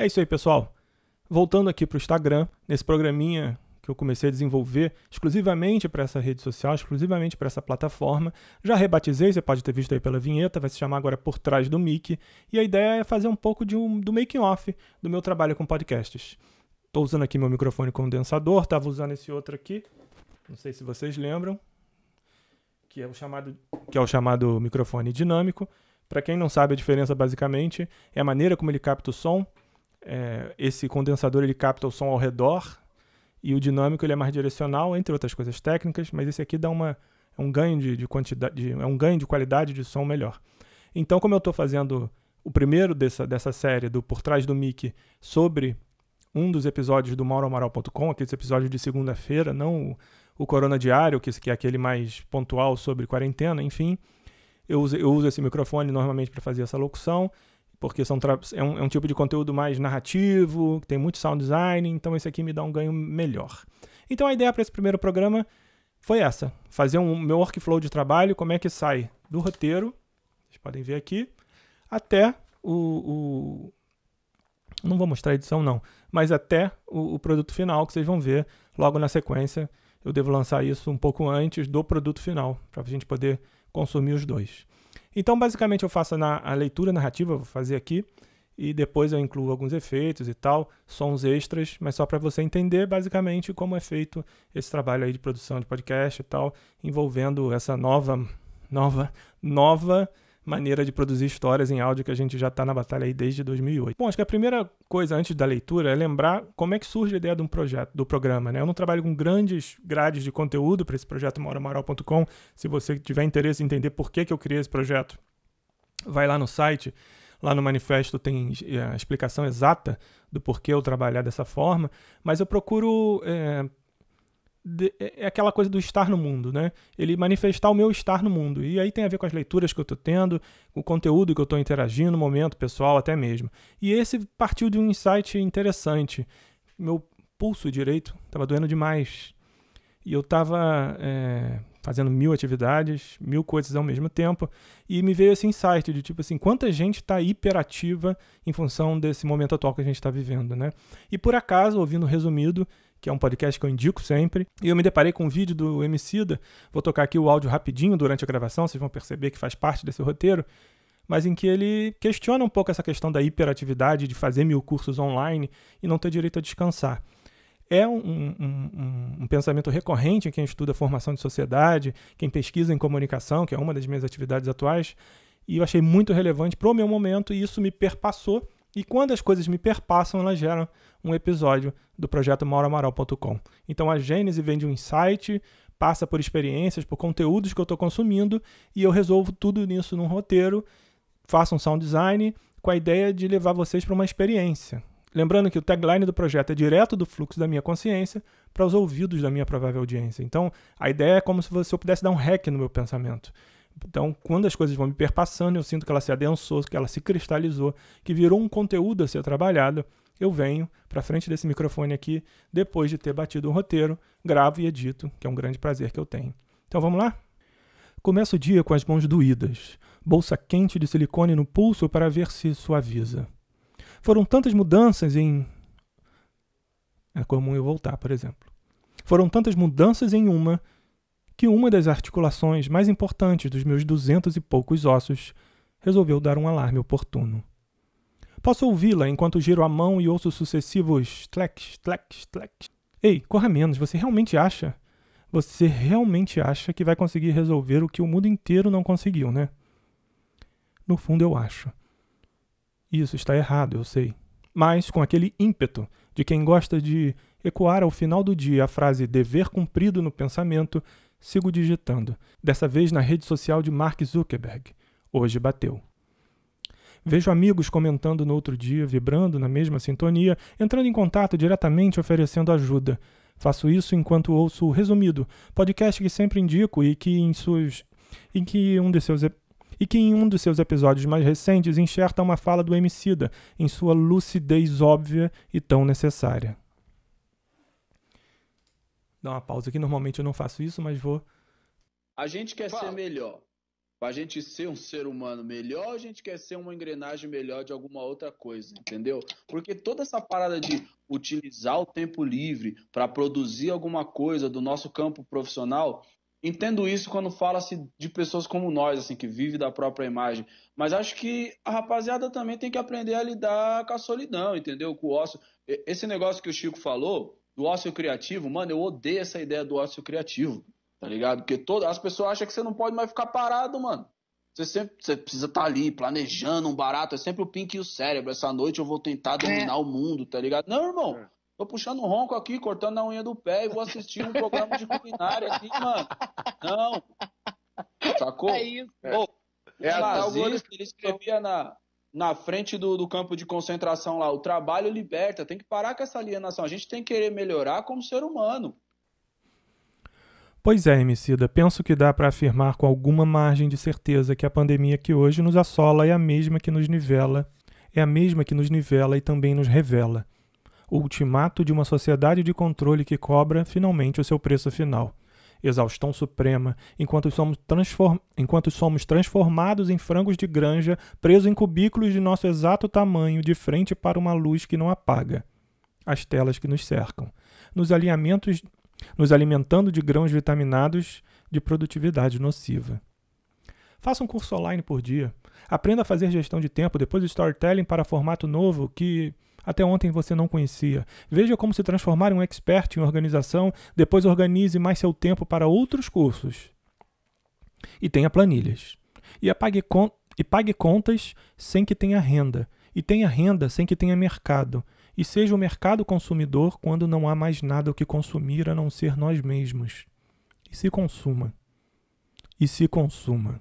É isso aí, pessoal. Voltando aqui para o Instagram, nesse programinha que eu comecei a desenvolver exclusivamente para essa rede social, exclusivamente para essa plataforma. Já rebatizei, você pode ter visto aí pela vinheta, vai se chamar agora Por Trás do Mic. E a ideia é fazer um pouco de um, do making off do meu trabalho com podcasts. Estou usando aqui meu microfone condensador, estava usando esse outro aqui, não sei se vocês lembram, que é o chamado, que é o chamado microfone dinâmico. Para quem não sabe a diferença, basicamente, é a maneira como ele capta o som. É, esse condensador ele capta o som ao redor e o dinâmico ele é mais direcional, entre outras coisas técnicas, mas esse aqui dá uma, é um ganho de, de quantidade, de, é um ganho de qualidade de som melhor. Então, como eu estou fazendo o primeiro dessa, dessa série do Por Trás do Mic sobre um dos episódios do mauroamaral.com, aqueles episódios de segunda-feira, não o, o Corona Diário, que, que é aquele mais pontual sobre quarentena, enfim. Eu uso, eu uso esse microfone normalmente para fazer essa locução porque são é, um, é um tipo de conteúdo mais narrativo, tem muito sound design, então esse aqui me dá um ganho melhor. Então a ideia para esse primeiro programa foi essa: fazer um meu workflow de trabalho, como é que sai do roteiro, vocês podem ver aqui, até o, o não vou mostrar a edição não, mas até o, o, produto final que vocês vão ver logo na sequência. Eu devo lançar isso um pouco antes do produto final, para a gente poder consumir os dois. Então, basicamente, eu faço na, a leitura narrativa, vou fazer aqui, e depois eu incluo alguns efeitos e tal, sons extras, mas só para você entender basicamente como é feito esse trabalho aí de produção de podcast e tal, envolvendo essa nova, nova, nova maneira de produzir histórias em áudio que a gente já está na batalha aí desde 2008. Bom, acho que a primeira coisa antes da leitura é lembrar como é que surge a ideia de um projeto, do programa, né? Eu não trabalho com grandes grades de conteúdo para esse projeto mauramaral.com. Se você tiver interesse em entender por que, que eu criei esse projeto, vai lá no site. Lá no manifesto tem é, a explicação exata do porquê eu trabalhar dessa forma, mas eu procuro é, é, é aquela coisa do estar no mundo, né? Ele manifestar o meu estar no mundo. E aí tem a ver com as leituras que eu estou tendo, o conteúdo que eu estou interagindo no momento, pessoal até mesmo. E esse partiu de um insight interessante. Meu pulso direito estava doendo demais. E eu estava é, fazendo mil atividades, mil coisas ao mesmo tempo. E me veio esse insight de tipo assim, quanta gente está hiperativa em função desse momento atual que a gente está vivendo, né? E por acaso, ouvindo resumido, que é um podcast que eu indico sempre. E eu me deparei com um vídeo do Emicida, vou tocar aqui o áudio rapidinho durante a gravação, vocês vão perceber que faz parte desse roteiro, mas em que ele questiona um pouco essa questão da hiperatividade, de fazer mil cursos online e não ter direito a descansar. É um, um, um, um pensamento recorrente em quem estuda formação de sociedade, quem pesquisa em comunicação, que é uma das minhas atividades atuais, e eu achei muito relevante para o meu momento e isso me perpassou e quando as coisas me perpassam, elas geram um episódio do projeto mauramaral.com. Então a Gênese vem de um insight, passa por experiências, por conteúdos que eu estou consumindo e eu resolvo tudo nisso num roteiro, faço um sound design com a ideia de levar vocês para uma experiência. Lembrando que o tagline do projeto é direto do fluxo da minha consciência para os ouvidos da minha provável audiência. Então, a ideia é como se eu pudesse dar um hack no meu pensamento. Então, quando as coisas vão me perpassando, eu sinto que ela se adensou, que ela se cristalizou, que virou um conteúdo a ser trabalhado. Eu venho para frente desse microfone aqui, depois de ter batido um roteiro, gravo e edito, que é um grande prazer que eu tenho. Então vamos lá? Começo o dia com as mãos doídas, bolsa quente de silicone no pulso para ver se suaviza. Foram tantas mudanças em. É comum eu voltar, por exemplo. Foram tantas mudanças em uma que uma das articulações mais importantes dos meus duzentos e poucos ossos resolveu dar um alarme oportuno. Posso ouvi-la enquanto giro a mão e ouço sucessivos tlecs, tlecs, tlecs. Ei, corra menos, você realmente acha? Você realmente acha que vai conseguir resolver o que o mundo inteiro não conseguiu, né? No fundo, eu acho. Isso está errado, eu sei. Mas com aquele ímpeto de quem gosta de ecoar ao final do dia a frase dever cumprido no pensamento Sigo digitando, dessa vez na rede social de Mark Zuckerberg. Hoje bateu. Vejo amigos comentando no outro dia, vibrando na mesma sintonia, entrando em contato diretamente oferecendo ajuda. Faço isso enquanto ouço o Resumido, podcast que sempre indico e que em seus em que um de seus e que em um dos seus episódios mais recentes enxerta uma fala do Emicida em sua lucidez óbvia e tão necessária dar uma pausa aqui. Normalmente eu não faço isso, mas vou. A gente quer Fala. ser melhor. Pra gente ser um ser humano melhor, a gente quer ser uma engrenagem melhor de alguma outra coisa, entendeu? Porque toda essa parada de utilizar o tempo livre para produzir alguma coisa do nosso campo profissional, entendo isso quando fala-se de pessoas como nós, assim, que vivem da própria imagem. Mas acho que a rapaziada também tem que aprender a lidar com a solidão, entendeu? Com o ócio. Esse negócio que o Chico falou, do ócio criativo, mano, eu odeio essa ideia do ócio criativo. Tá ligado? Porque todas as pessoas acham que você não pode mais ficar parado, mano. Você sempre você precisa estar tá ali planejando um barato. É sempre o pink e o cérebro. Essa noite eu vou tentar é. dominar é. o mundo, tá ligado? Não, irmão. É. Tô puxando um ronco aqui, cortando a unha do pé e vou assistir um programa de culinária aqui, mano. Não. Sacou? É isso. Pô, é o nazista, ele escrevia na, na frente do, do campo de concentração lá, o trabalho liberta, tem que parar com essa alienação. A gente tem que querer melhorar como ser humano. Pois é, Emicida, penso que dá para afirmar com alguma margem de certeza que a pandemia que hoje nos assola é a mesma que nos nivela, é a mesma que nos nivela e também nos revela. O ultimato de uma sociedade de controle que cobra, finalmente, o seu preço final. Exaustão suprema, enquanto somos, transform... enquanto somos transformados em frangos de granja, presos em cubículos de nosso exato tamanho, de frente para uma luz que não apaga. As telas que nos cercam. Nos alinhamentos nos alimentando de grãos vitaminados de produtividade nociva. Faça um curso online por dia. Aprenda a fazer gestão de tempo, depois storytelling para formato novo que até ontem você não conhecia. Veja como se transformar em um expert em organização, depois organize mais seu tempo para outros cursos. E tenha planilhas. E, apague e pague contas sem que tenha renda. E tenha renda sem que tenha mercado e seja o mercado consumidor quando não há mais nada o que consumir a não ser nós mesmos. E se consuma. E se consuma.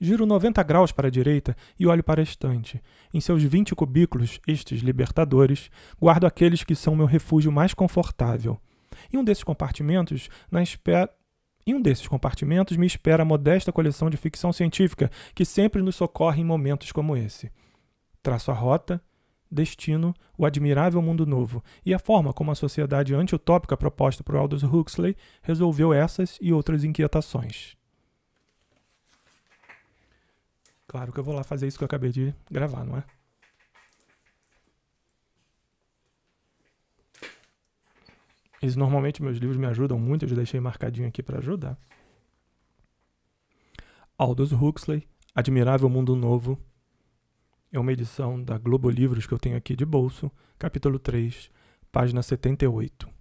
Giro 90 graus para a direita e olho para a estante. Em seus 20 cubículos, estes libertadores, guardo aqueles que são meu refúgio mais confortável. Em um desses compartimentos, na espera. Em um desses compartimentos me espera a modesta coleção de ficção científica que sempre nos socorre em momentos como esse. Traço a rota, destino, o admirável mundo novo e a forma como a sociedade anti-utópica proposta por Aldous Huxley resolveu essas e outras inquietações. Claro que eu vou lá fazer isso que eu acabei de gravar, não é? Eles, normalmente meus livros me ajudam muito, eu já deixei marcadinho aqui para ajudar. Aldous Huxley, Admirável Mundo Novo, é uma edição da Globo Livros que eu tenho aqui de bolso, capítulo 3, página 78.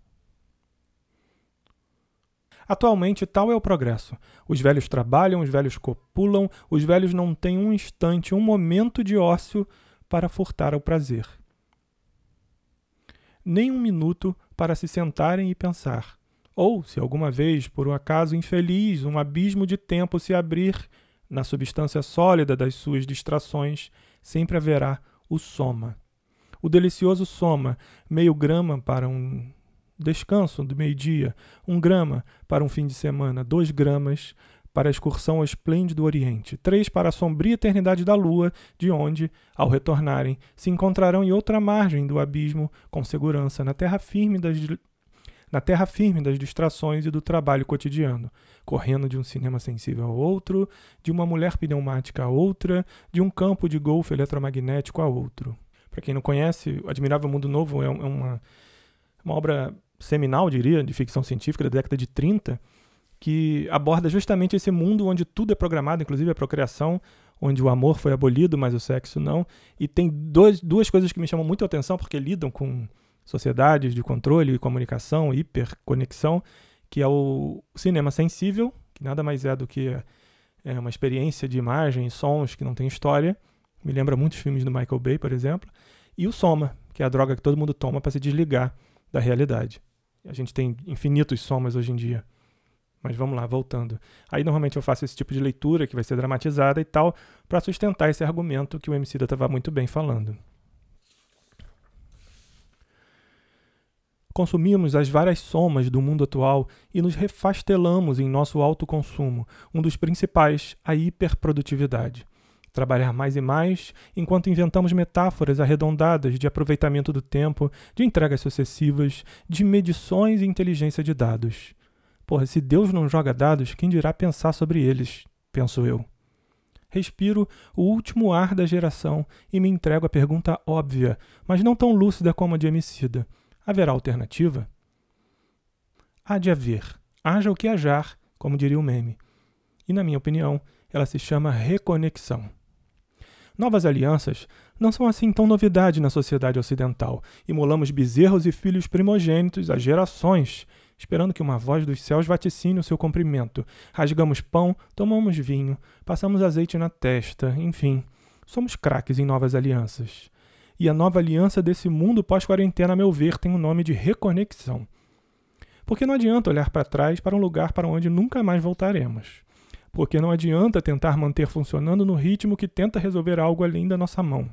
Atualmente, tal é o progresso. Os velhos trabalham, os velhos copulam, os velhos não têm um instante, um momento de ócio para furtar ao prazer. Nem um minuto para se sentarem e pensar. Ou, se alguma vez, por um acaso infeliz, um abismo de tempo se abrir na substância sólida das suas distrações, sempre haverá o soma. O delicioso soma, meio grama para um descanso do meio-dia, um grama para um fim de semana, dois gramas para a excursão ao esplêndido Oriente, três para a sombria eternidade da Lua, de onde, ao retornarem, se encontrarão em outra margem do abismo, com segurança, na terra firme das na terra firme das distrações e do trabalho cotidiano, correndo de um cinema sensível a outro, de uma mulher pneumática a outra, de um campo de golfe eletromagnético a outro. Para quem não conhece, O Admirável Mundo Novo é, é uma, uma obra seminal, diria, de ficção científica da década de 30, que aborda justamente esse mundo onde tudo é programado, inclusive a procriação, onde o amor foi abolido, mas o sexo não. E tem dois, duas coisas que me chamam muito a atenção, porque lidam com sociedades de controle e comunicação, hiperconexão, que é o cinema sensível, que nada mais é do que é, uma experiência de imagem e sons que não tem história. Me lembra muitos filmes do Michael Bay, por exemplo. E o soma, que é a droga que todo mundo toma para se desligar da realidade. A gente tem infinitos somas hoje em dia. Mas vamos lá, voltando. Aí normalmente eu faço esse tipo de leitura que vai ser dramatizada e tal, para sustentar esse argumento que o MC estava muito bem falando. Consumimos as várias somas do mundo atual e nos refastelamos em nosso autoconsumo, um dos principais, a hiperprodutividade. Trabalhar mais e mais, enquanto inventamos metáforas arredondadas de aproveitamento do tempo, de entregas sucessivas, de medições e inteligência de dados. Porra, se Deus não joga dados, quem dirá pensar sobre eles? penso eu. Respiro o último ar da geração e me entrego à pergunta óbvia, mas não tão lúcida como a de Emicida. Haverá alternativa? Há de haver. Haja o que hajar, como diria o meme. E, na minha opinião, ela se chama reconexão. Novas alianças não são assim tão novidade na sociedade ocidental. Imolamos bezerros e filhos primogênitos há gerações, esperando que uma voz dos céus vaticine o seu cumprimento. Rasgamos pão, tomamos vinho, passamos azeite na testa, enfim. Somos craques em novas alianças. E a nova aliança desse mundo pós-quarentena, a meu ver, tem o nome de reconexão. Porque não adianta olhar para trás para um lugar para onde nunca mais voltaremos. Porque não adianta tentar manter funcionando no ritmo que tenta resolver algo além da nossa mão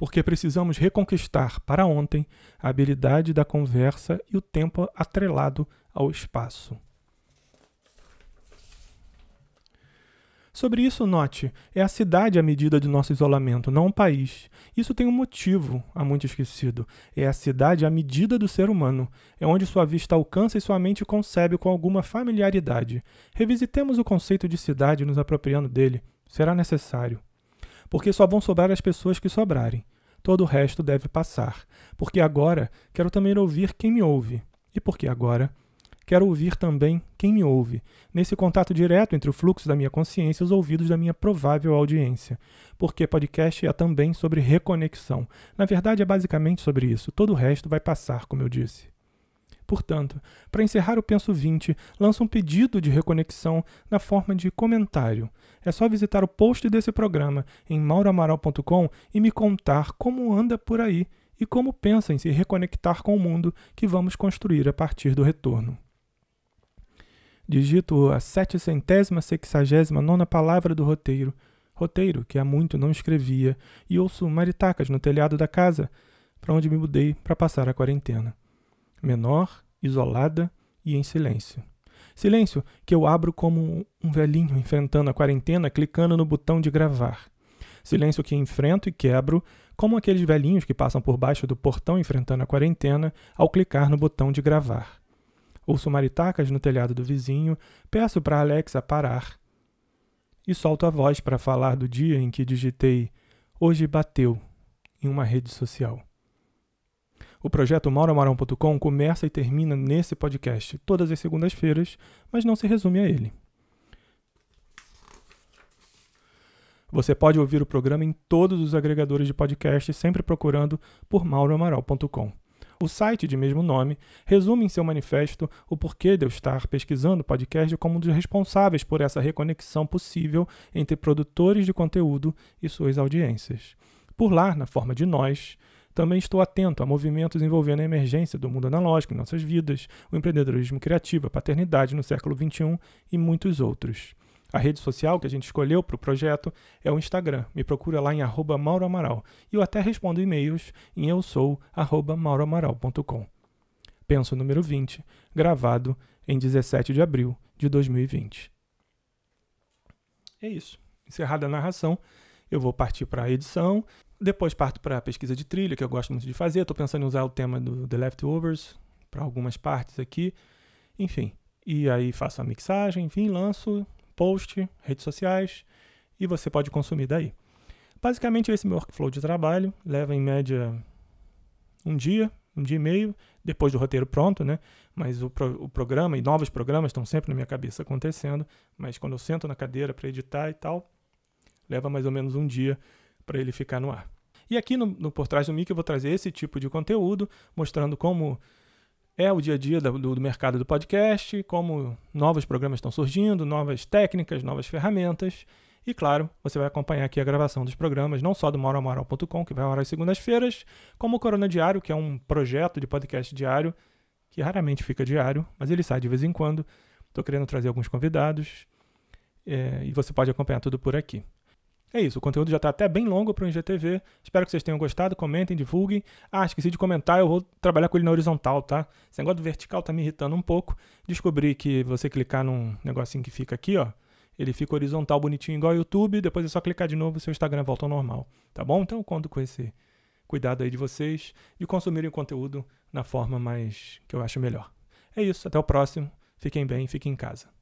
porque precisamos reconquistar para ontem a habilidade da conversa e o tempo atrelado ao espaço. Sobre isso, note, é a cidade a medida de nosso isolamento, não o país. Isso tem um motivo, há muito esquecido. É a cidade a medida do ser humano. É onde sua vista alcança e sua mente concebe com alguma familiaridade. Revisitemos o conceito de cidade nos apropriando dele. Será necessário porque só vão sobrar as pessoas que sobrarem. Todo o resto deve passar, porque agora quero também ouvir quem me ouve. E porque agora quero ouvir também quem me ouve, nesse contato direto entre o fluxo da minha consciência e os ouvidos da minha provável audiência. Porque podcast é também sobre reconexão. Na verdade, é basicamente sobre isso. Todo o resto vai passar, como eu disse. Portanto, para encerrar o Penso 20, lanço um pedido de reconexão na forma de comentário. É só visitar o post desse programa em mauramaral.com e me contar como anda por aí e como pensa em se reconectar com o mundo que vamos construir a partir do retorno. Digito a setecentésima sexagésima nona palavra do roteiro, roteiro que há muito não escrevia, e ouço maritacas no telhado da casa, para onde me mudei para passar a quarentena menor, isolada e em silêncio. Silêncio que eu abro como um velhinho enfrentando a quarentena, clicando no botão de gravar. Silêncio que enfrento e quebro, como aqueles velhinhos que passam por baixo do portão enfrentando a quarentena ao clicar no botão de gravar. Ouço maritacas no telhado do vizinho, peço para Alexa parar e solto a voz para falar do dia em que digitei Hoje bateu em uma rede social. O projeto mauramarão.com começa e termina nesse podcast, todas as segundas-feiras, mas não se resume a ele. Você pode ouvir o programa em todos os agregadores de podcast, sempre procurando por mauramaral.com. O site de mesmo nome resume em seu manifesto o porquê de eu estar pesquisando o podcast como um dos responsáveis por essa reconexão possível entre produtores de conteúdo e suas audiências. Por lá, na forma de nós, também estou atento a movimentos envolvendo a emergência do mundo analógico em nossas vidas, o empreendedorismo criativo, a paternidade no século XXI e muitos outros. A rede social que a gente escolheu para o projeto é o Instagram. Me procura lá em arroba mauroamaral. E eu até respondo e-mails em eu sou mauroamaral.com. Penso número 20, gravado em 17 de abril de 2020. É isso. Encerrada a narração, eu vou partir para a edição depois parto para a pesquisa de trilha, que eu gosto muito de fazer. Estou pensando em usar o tema do The Leftovers para algumas partes aqui. Enfim, e aí faço a mixagem, enfim, lanço, post, redes sociais e você pode consumir daí. Basicamente, esse meu workflow de trabalho leva em média um dia, um dia e meio, depois do roteiro pronto, né? Mas o, pro, o programa e novos programas estão sempre na minha cabeça acontecendo. Mas quando eu sento na cadeira para editar e tal, leva mais ou menos um dia para ele ficar no ar. E aqui no, no Por Trás do Mic eu vou trazer esse tipo de conteúdo, mostrando como é o dia a dia do, do, mercado do podcast, como novos programas estão surgindo, novas técnicas, novas ferramentas. E claro, você vai acompanhar aqui a gravação dos programas, não só do mauramaral.com, que vai ao ar às segundas-feiras, como o Corona Diário, que é um projeto de podcast diário, que raramente fica diário, mas ele sai de vez em quando. Estou querendo trazer alguns convidados é, e você pode acompanhar tudo por aqui. É isso, o conteúdo já está até bem longo para o IGTV. Espero que vocês tenham gostado, comentem, divulguem. Ah, esqueci de comentar, eu vou trabalhar com ele na horizontal, tá? Esse negócio do vertical tá me irritando um pouco. Descobri que você clicar num negocinho que fica aqui, ó, ele fica horizontal bonitinho igual ao YouTube, depois é só clicar de novo e seu Instagram volta ao normal, tá bom? Então eu conto com esse cuidado aí de vocês de consumirem o conteúdo na forma mais que eu acho melhor. É isso, até o próximo. Fiquem bem, fiquem em casa.